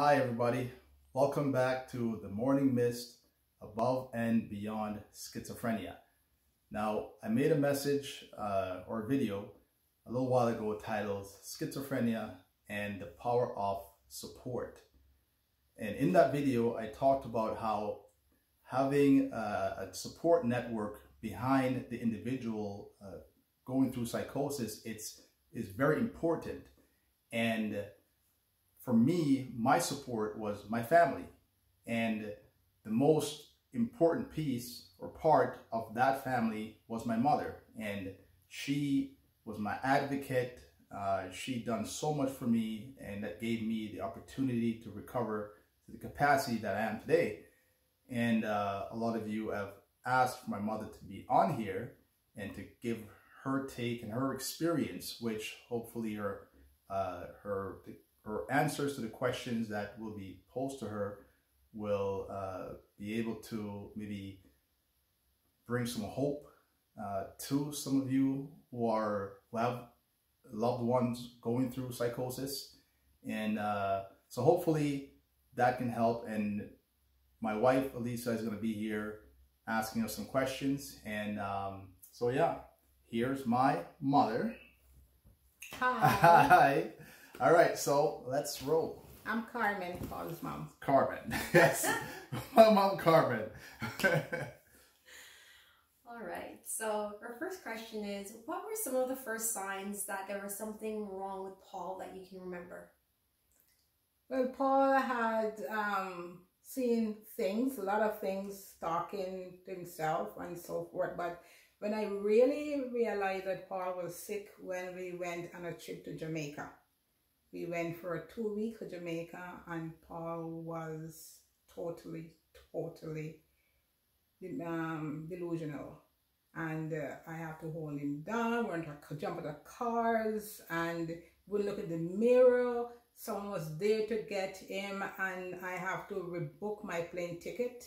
Hi, everybody. Welcome back to the Morning Mist Above and Beyond Schizophrenia. Now, I made a message uh, or a video a little while ago titled Schizophrenia and the Power of Support. And in that video, I talked about how having a, a support network behind the individual uh, going through psychosis it's is very important. And for me, my support was my family. And the most important piece or part of that family was my mother. And she was my advocate. Uh, she done so much for me and that gave me the opportunity to recover to the capacity that I am today. And uh, a lot of you have asked for my mother to be on here and to give her take and her experience, which hopefully are uh, her her answers to the questions that will be posed to her will uh, be able to maybe bring some hope uh, to some of you who are who have loved ones going through psychosis. And uh, so hopefully that can help. And my wife Elisa is going to be here asking us some questions. And um, so yeah here's my mother. Hi. hi all right, so let's roll. I'm Carmen, Paul's mom. Carmen. Yes. my mom, Carmen. All right. So our first question is, what were some of the first signs that there was something wrong with Paul that you can remember? Well, Paul had um, seen things, a lot of things, talking to himself and so forth. But when I really realized that Paul was sick when we went on a trip to Jamaica, we went for a two week to Jamaica and Paul was totally, totally um, delusional. And uh, I have to hold him down, we went to jump at the cars and we look at the mirror. Someone was there to get him and I have to rebook my plane ticket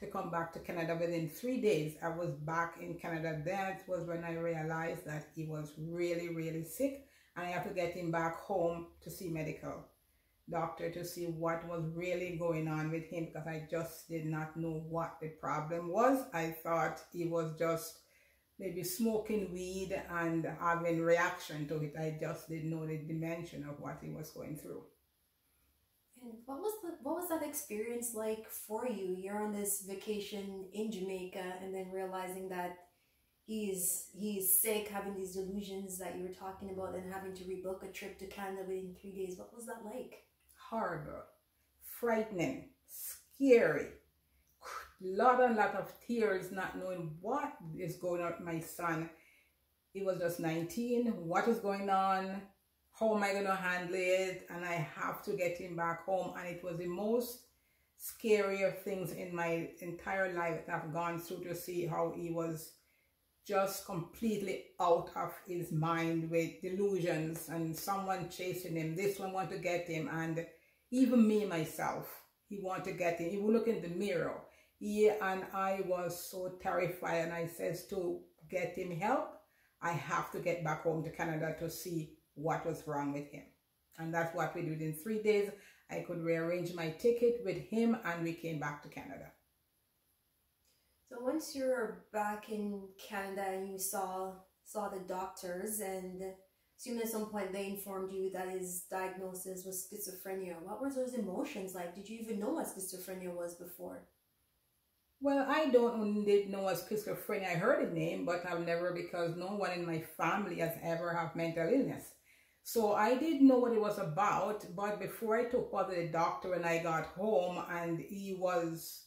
to come back to Canada within three days. I was back in Canada. That was when I realized that he was really, really sick and I have to get him back home to see medical doctor to see what was really going on with him because I just did not know what the problem was. I thought he was just maybe smoking weed and having reaction to it. I just didn't know the dimension of what he was going through. And what was the what was that experience like for you? You're on this vacation in Jamaica and then realizing that he's he's sick, having these delusions that you were talking about, and having to rebook a trip to Canada within three days. What was that like? Horrible, frightening, scary. Lot and lot of tears, not knowing what is going on my son. He was just 19. What is going on? How am I going to handle it? And I have to get him back home. And it was the most scarier things in my entire life that I've gone through to see how he was just completely out of his mind with delusions and someone chasing him. This one want to get him and even me myself, he want to get him. He will look in the mirror. He and I was so terrified and I says to get him help, I have to get back home to Canada to see what was wrong with him. And that's what we did in three days. I could rearrange my ticket with him and we came back to Canada. So once you were back in Canada and you saw saw the doctors and assume at some point they informed you that his diagnosis was schizophrenia, what were those emotions like? Did you even know what schizophrenia was before? Well, I don't know what schizophrenia. I heard the name, but I've never because no one in my family has ever had mental illness. So I didn't know what it was about, but before I took part of the doctor when I got home and he was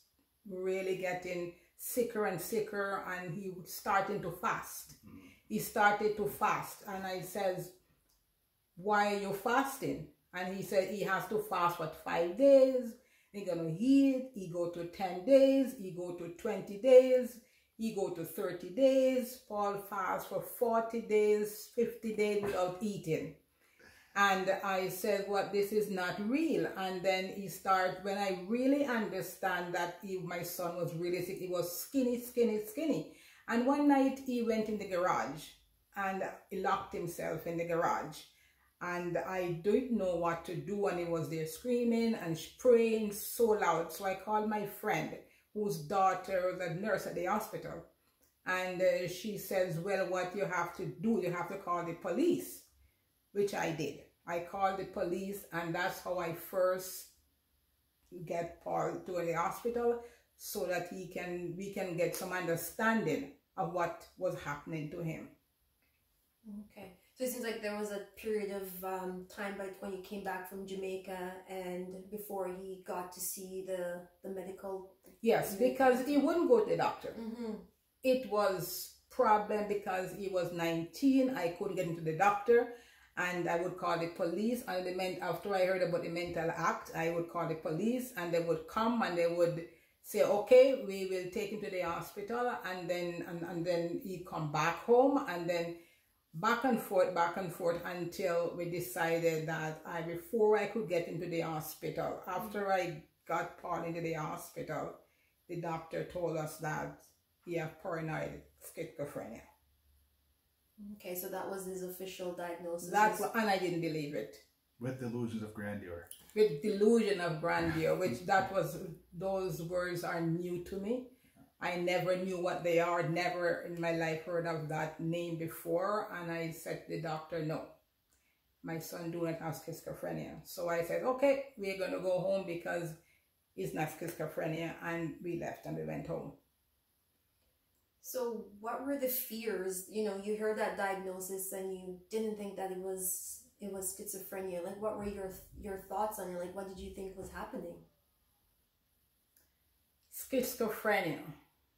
really getting sicker and sicker and he was starting to fast. Mm. He started to fast and I says, why are you fasting? And he said he has to fast for five days. He gonna eat. He go to 10 days. He go to 20 days. He go to 30 days. Paul fast for 40 days, 50 days without eating. And I said, well, this is not real. And then he started, when I really understand that he, my son was really sick, he was skinny, skinny, skinny. And one night he went in the garage and he locked himself in the garage. and I didn't know what to do and he was there screaming and praying so loud. So I called my friend whose daughter was a nurse at the hospital and uh, she says, well, what you have to do, you have to call the police, which I did. I called the police and that's how I first get Paul to the hospital so that he can we can get some understanding of what was happening to him. Okay. So it seems like there was a period of um, time by when he came back from Jamaica and before he got to see the, the medical. Yes, because he wouldn't go to the doctor. Mm-hmm. It was problem because he was 19. I couldn't get into the doctor and I would call the police and the men after I heard about the mental act, I would call the police and they would come and they would say, okay, we will take him to the hospital and then and, and then he come back home and then back and forth, back and forth until we decided that I before I could get into the hospital, after I got Paul into the hospital, the doctor told us that he had paranoid schizophrenia. Okay, so that was his official diagnosis. That's what, and I didn't believe it. With delusions of grandeur. With delusion of grandeur, which that was those words are new to me. I never knew what they are, never in my life heard of that name before. And I said to the doctor, no, my son do not have schizophrenia. So I said, okay, we're going to go home because it's not schizophrenia. And we left and we went home. So what were the fears? You know, you heard that diagnosis and you didn't think that it was it was schizophrenia. Like what were your your thoughts on it? Like what did you think was happening? Schizophrenia.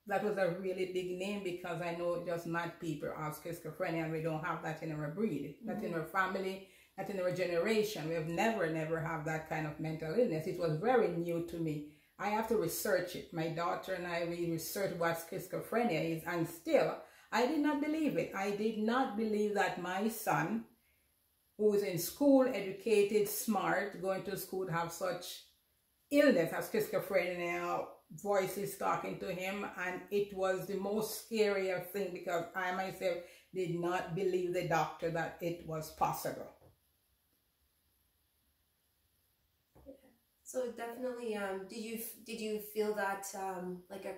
That was a really big name because I know just mad people have schizophrenia and we don't have that in our breed, mm-hmm. not in our family, not in our generation. We have never, never have that kind of mental illness. It was very new to me I have to research it. My daughter and I, we researched what schizophrenia is, and still, I did not believe it. I did not believe that my son, who is in school, educated, smart, going to school, have such illness as schizophrenia, voices talking to him, and it was the most scary thing because I myself did not believe the doctor that it was possible. So definitely, um, did you did you feel that um, like a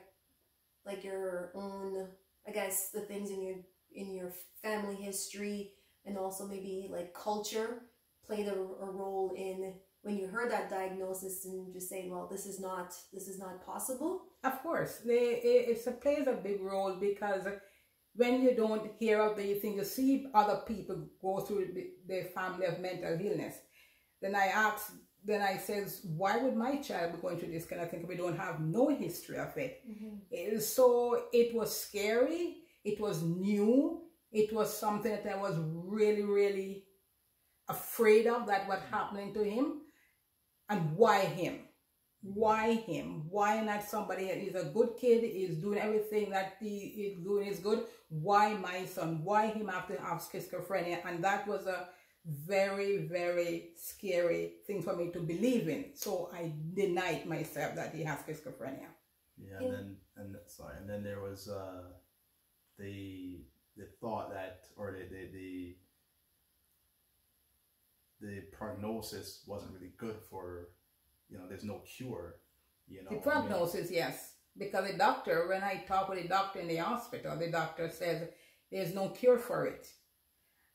like your own, I guess, the things in your in your family history and also maybe like culture played a, a role in when you heard that diagnosis and just saying, well, this is not this is not possible. Of course, they, it, it plays a big role because when you don't hear of these things, you see other people go through the, the family of mental illness. Then I asked then I says, why would my child be going through this kind of thing we don't have no history of it? Mm-hmm. So it was scary. It was new. It was something that I was really, really afraid of that what happening to him. And why him? Why him? Why not somebody else? He's a good kid. is doing everything that he is doing is good. Why my son? Why him have to have schizophrenia? And that was a very, very scary thing for me to believe in. So I denied myself that he has schizophrenia. Yeah, and then and sorry, and then there was uh, the the thought that or the the, the the prognosis wasn't really good for you know there's no cure you know the prognosis I mean, yes because the doctor when i talk with the doctor in the hospital the doctor says there's no cure for it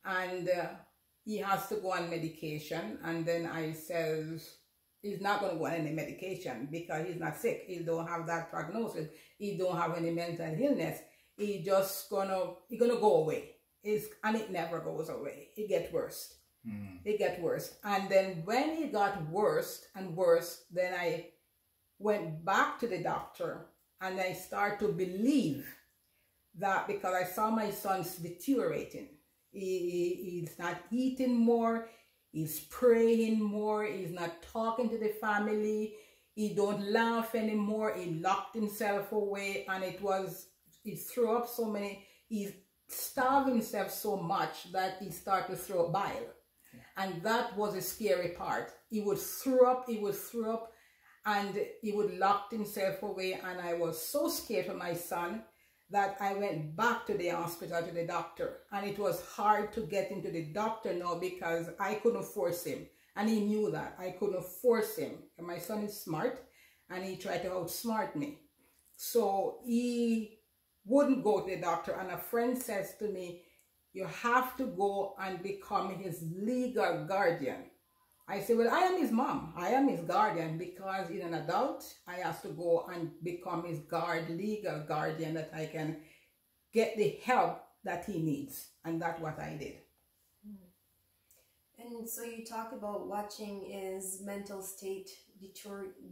and uh, he has to go on medication and then I says he's not going to go on any medication because he's not sick. He don't have that prognosis. He don't have any mental illness. He just gonna he gonna go away. It's, and it never goes away. It get worse. Mm. It get worse. And then when it got worse and worse, then I went back to the doctor and I start to believe that because I saw my son's deteriorating he, he's not eating more. He's praying more. He's not talking to the family. He don't laugh anymore. He locked himself away. And it was, he threw up so many, he starved himself so much that he started to throw bile. And that was a scary part. He would throw up, he would throw up, and he would lock himself away. And I was so scared for my son that I went back to the hospital to the doctor. And it was hard to get into the doctor now because I couldn't force him. And he knew that. I couldn't force him. And my son is smart and he tried to outsmart me. So he wouldn't go to the doctor. And a friend says to me you have to go and become his legal guardian I say, well, I am his mom. I am his guardian because in an adult, I have to go and become his guard, legal guardian that I can get the help that he needs. And that's what I did. And so you talk about watching his mental state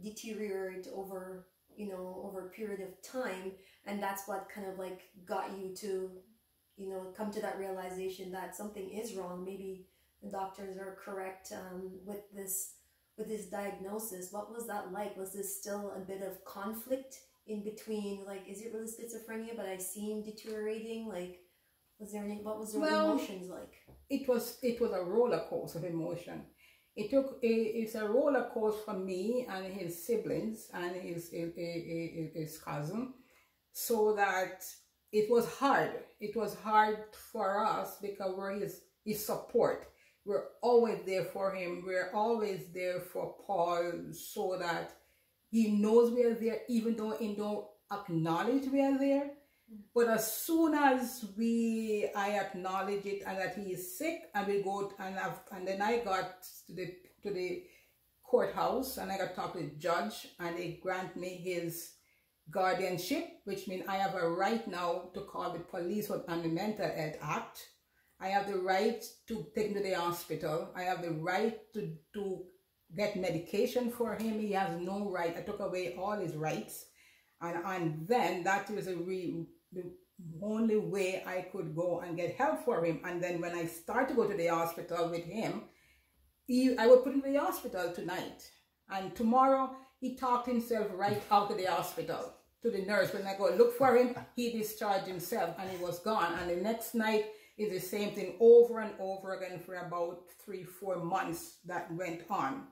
deteriorate over, you know, over a period of time. And that's what kind of like got you to, you know, come to that realization that something is wrong. Maybe doctors are correct um, with this with this diagnosis. What was that like? Was this still a bit of conflict in between? Like, is it really schizophrenia? But I see him deteriorating. Like, was there any? What was the well, emotions like? It was it was a roller coaster of emotion. It took it's a roller coaster for me and his siblings and his his, his, his cousin, so that it was hard. It was hard for us because we're his his support we're always there for him. We're always there for Paul so that he knows we are there, even though he don't acknowledge we are there. But as soon as we, I acknowledge it and that he is sick, and we go and I've, and then I got to the to the courthouse and I got to talk to the judge and they grant me his guardianship, which means I have a right now to call the police on the Mental Health Act I have the right to take him to the hospital. I have the right to, to get medication for him. He has no right. I took away all his rights. And, and then that was a re, the only way I could go and get help for him. And then when I start to go to the hospital with him, he, I would put him in the hospital tonight. And tomorrow, he talked himself right out of the hospital to the nurse. When I go look for him, he discharged himself and he was gone. And the next night, is the same thing over and over again for about three, four months that went on.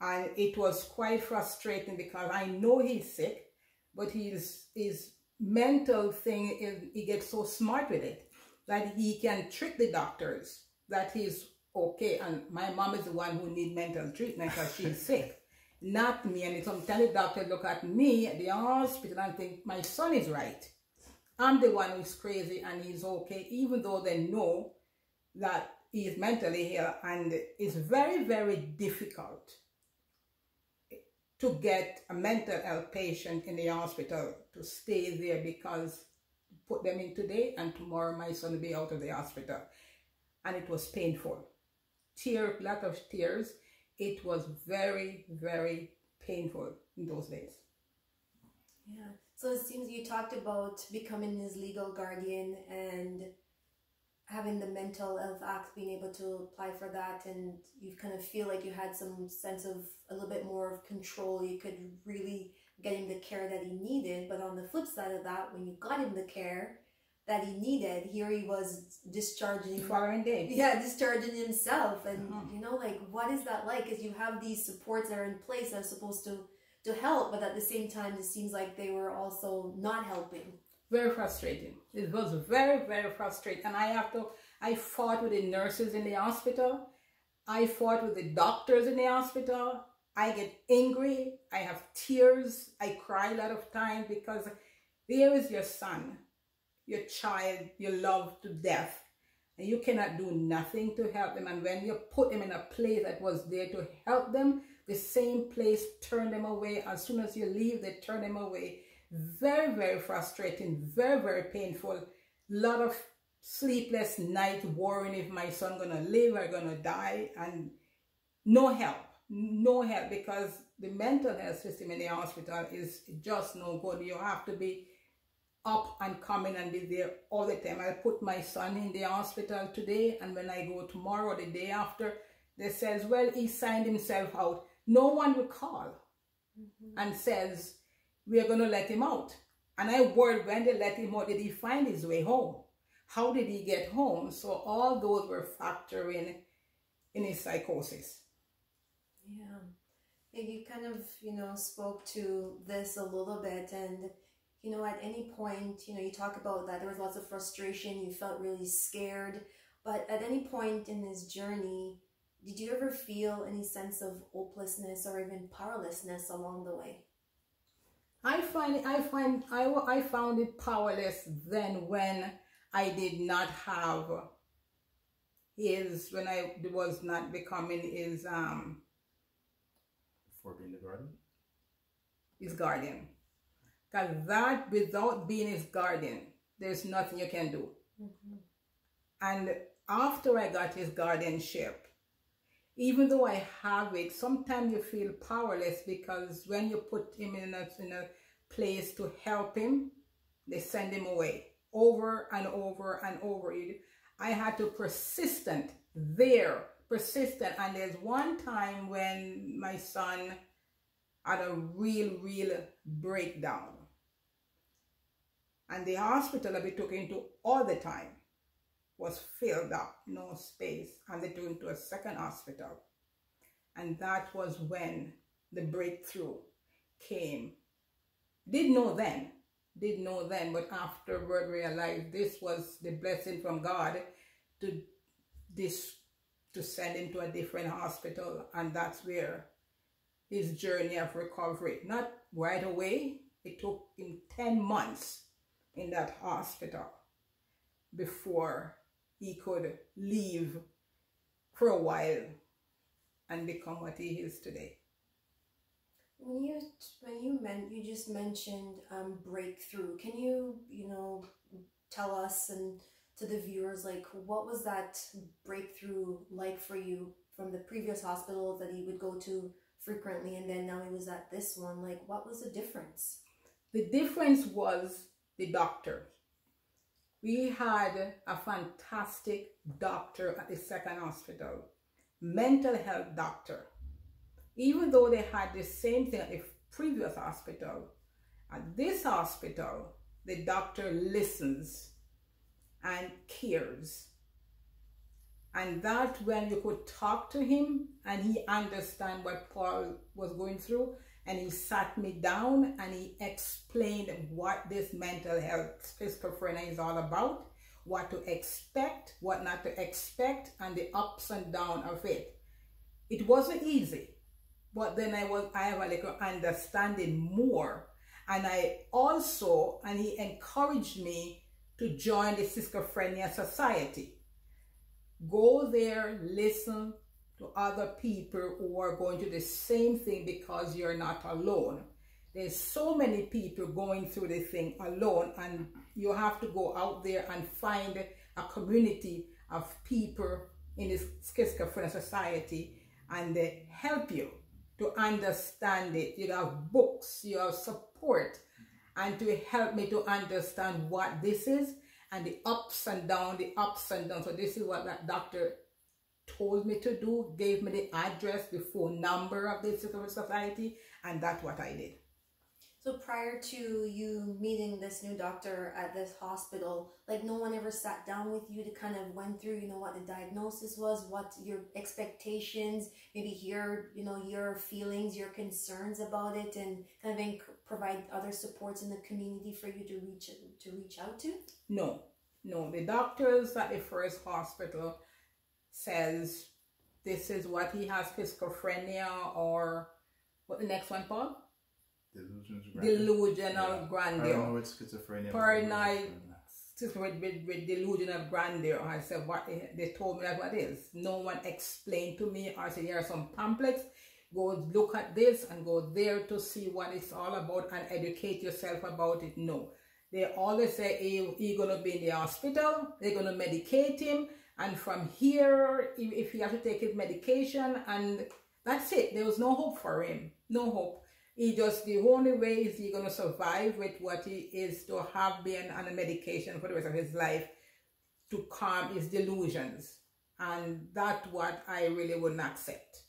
And it was quite frustrating because I know he's sick, but his, his mental thing is he gets so smart with it that he can trick the doctors that he's okay. And my mom is the one who needs mental treatment because she's sick, not me. And sometimes the doctor look at me at the hospital and think my son is right. I'm the one who's crazy and he's okay, even though they know that he is mentally ill and it's very, very difficult to get a mental health patient in the hospital to stay there because put them in today and tomorrow my son will be out of the hospital. And it was painful. Tear, lot of tears. It was very, very painful in those days. Yeah. So it seems you talked about becoming his legal guardian and having the mental health act, being able to apply for that, and you kind of feel like you had some sense of a little bit more of control. You could really get him the care that he needed. But on the flip side of that, when you got him the care that he needed, here he was discharging. Following day. Yeah, discharging himself. And, mm-hmm. you know, like, what is that like? Because you have these supports that are in place that are supposed to to help, but at the same time, it seems like they were also not helping. Very frustrating. It was very, very frustrating. And I have to, I fought with the nurses in the hospital. I fought with the doctors in the hospital. I get angry. I have tears. I cry a lot of times because there is your son, your child you love to death. And you cannot do nothing to help them. And when you put them in a place that was there to help them, the same place turn them away. As soon as you leave, they turn them away. Very, very frustrating, very, very painful. lot of sleepless nights worrying if my son gonna live or gonna die and no help no help because the mental health system in the hospital is just no good you have to be up and coming and be there all the time i put my son in the hospital today and when i go tomorrow the day after they says well he signed himself out no one will call mm-hmm. and says, we are going to let him out. And I worried when they let him out, did he find his way home? How did he get home? So all those were factoring in his psychosis. Yeah. You kind of, you know, spoke to this a little bit and you know, at any point, you know, you talk about that there was lots of frustration, you felt really scared, but at any point in this journey, did you ever feel any sense of hopelessness or even powerlessness along the way? I find I find I, I found it powerless then when I did not have his when I was not becoming his um before being the guardian his guardian because that without being his guardian there's nothing you can do mm-hmm. and after I got his guardianship even though I have it, sometimes you feel powerless because when you put him in a, in a place to help him, they send him away over and over and over. I had to persistent there, persistent. And there's one time when my son had a real, real breakdown. And the hospital that we took him to all the time was filled up, no space, and they took him to a second hospital. And that was when the breakthrough came. Didn't know then, didn't know then, but afterward realized this was the blessing from God to this to send him to a different hospital, and that's where his journey of recovery. Not right away. It took him 10 months in that hospital before he could leave for a while and become what he is today. When you when you meant you just mentioned um, breakthrough, can you you know tell us and to the viewers like what was that breakthrough like for you from the previous hospital that he would go to frequently and then now he was at this one? Like what was the difference? The difference was the doctor we had a fantastic doctor at the second hospital, mental health doctor. Even though they had the same thing at the previous hospital, at this hospital, the doctor listens and cares. And that when you could talk to him and he understand what Paul was going through, and he sat me down and he explained what this mental health schizophrenia is all about, what to expect, what not to expect, and the ups and downs of it. It wasn't easy, but then I was I have a little understanding more. And I also, and he encouraged me to join the Schizophrenia Society. Go there, listen, to other people who are going through the same thing because you're not alone. There's so many people going through the thing alone and you have to go out there and find a community of people in this schizophrenia society and they help you to understand it. You have books, you have support and to help me to understand what this is and the ups and downs, the ups and downs. So this is what that doctor told me to do, gave me the address, the phone number of the Secret Society, and that's what I did. So prior to you meeting this new doctor at this hospital, like no one ever sat down with you to kind of went through, you know, what the diagnosis was, what your expectations, maybe hear, you know, your feelings, your concerns about it, and kind of inc- provide other supports in the community for you to reach to reach out to. No, no, the doctors at the first hospital says this is what he has schizophrenia or what the next one called? Delusional grandeur. Delusional yeah. grandeur. Paranoid schizophrenia. Paranoid uh, with, with, with delusion of grandeur. I said, what they told me like what is. No one explained to me. I said, here are some pamphlets. Go look at this and go there to see what it's all about and educate yourself about it. No. They always say he's he gonna be in the hospital, they're gonna medicate him, and from here, if he has to take his medication, and that's it. There was no hope for him. No hope. He just, the only way is he going to survive with what he is to have been on a medication for the rest of his life to calm his delusions. And that's what I really wouldn't accept.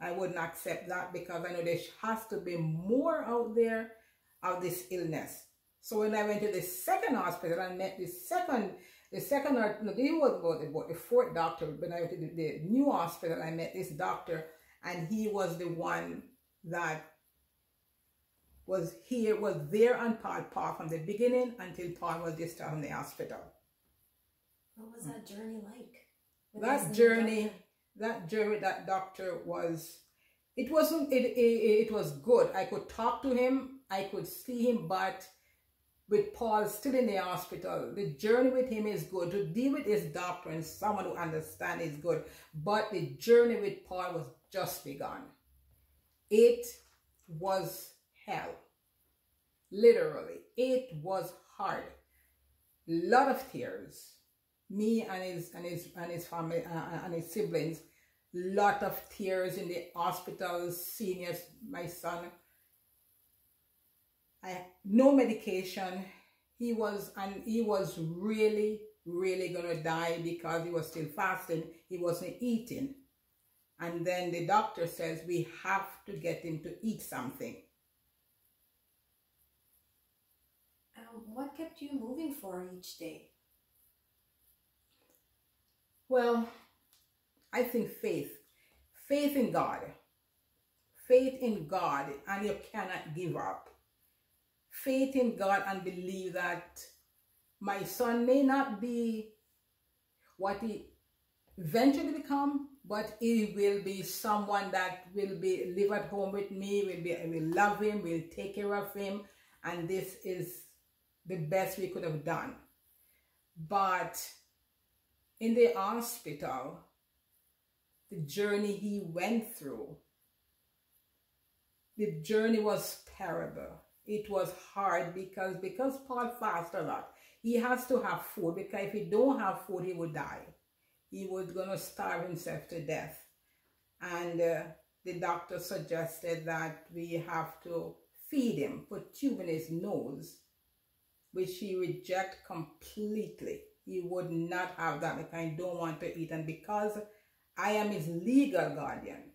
I wouldn't accept that because I know there has to be more out there of this illness. So when I went to the second hospital and met the second the second, or no, he was about, about the fourth doctor. When I went to the, the new hospital, I met this doctor, and he was the one that was here, was there on Paul Paul from the beginning until Paul was discharged from the hospital. What was that journey like? That journey, that journey, that doctor was, it wasn't, it, it, it was good. I could talk to him, I could see him, but with Paul still in the hospital, the journey with him is good. To deal with his doctor and someone who understands is good. But the journey with Paul was just begun. It was hell. Literally, it was hard. A Lot of tears. Me and his and his and his family uh, and his siblings. Lot of tears in the hospital. Seniors, my son. I no medication. He was and he was really really gonna die because he was still fasting. He wasn't eating. And then the doctor says we have to get him to eat something. Um, what kept you moving for each day? Well, I think faith. Faith in God. Faith in God, and you cannot give up. Faith in God and believe that my son may not be what he eventually become, but he will be someone that will be live at home with me, will be will love him, will take care of him, and this is the best we could have done. But in the hospital, the journey he went through, the journey was terrible. It was hard because because Paul fasted a lot. He has to have food because if he don't have food, he would die. He was gonna starve himself to death. And uh, the doctor suggested that we have to feed him, put tube in his nose, which he reject completely. He would not have that because I don't want to eat. And because I am his legal guardian,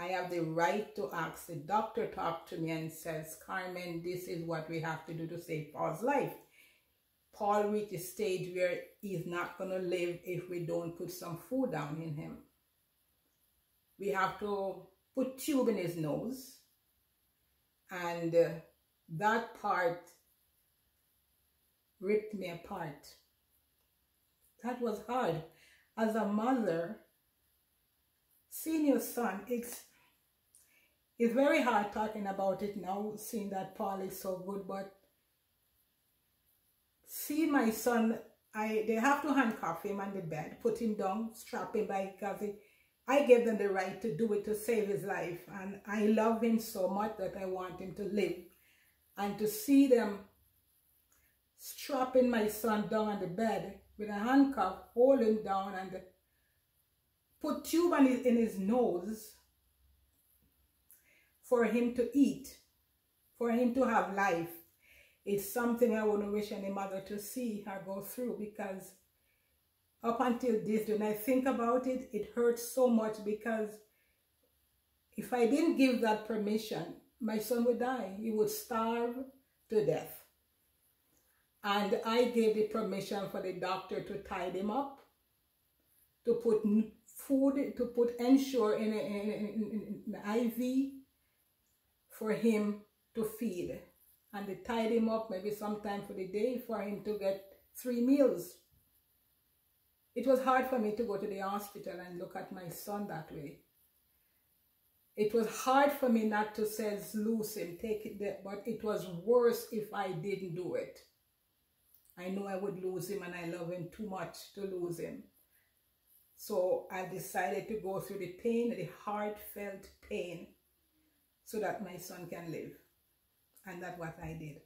I have the right to ask the doctor talk to me and says, Carmen, this is what we have to do to save Paul's life. Paul reached a stage where he's not going to live if we don't put some food down in him. We have to put tube in his nose. And uh, that part ripped me apart. That was hard. As a mother, seeing your son, it's it's very hard talking about it now, seeing that Paul is so good, but see my son, I they have to handcuff him on the bed, put him down, strap him by because I gave them the right to do it to save his life. And I love him so much that I want him to live. And to see them strapping my son down on the bed with a handcuff, hold him down and put tube in his nose for him to eat, for him to have life. It's something I wouldn't wish any mother to see her go through because up until this, when I think about it, it hurts so much because if I didn't give that permission, my son would die. He would starve to death. And I gave the permission for the doctor to tie him up, to put food, to put ensure in, a, in, in, in the IV for him to feed. And they tied him up maybe sometime for the day for him to get three meals. It was hard for me to go to the hospital and look at my son that way. It was hard for me not to say, loose him, take it there, but it was worse if I didn't do it. I know I would lose him and I love him too much to lose him. So I decided to go through the pain, the heartfelt pain, so that my son can live. And that's what I did.